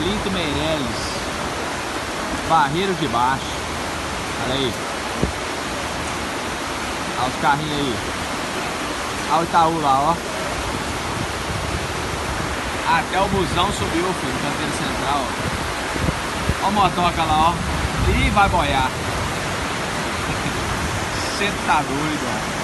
Olinto Meirelles. Barreiro de baixo. Olha aí. Olha os carrinhos aí. Olha o Itaú lá, ó. Até o busão subiu, filho, no canteiro central. Ó a motoca lá, ó. Ih, vai boiar. Você tá doido, ó.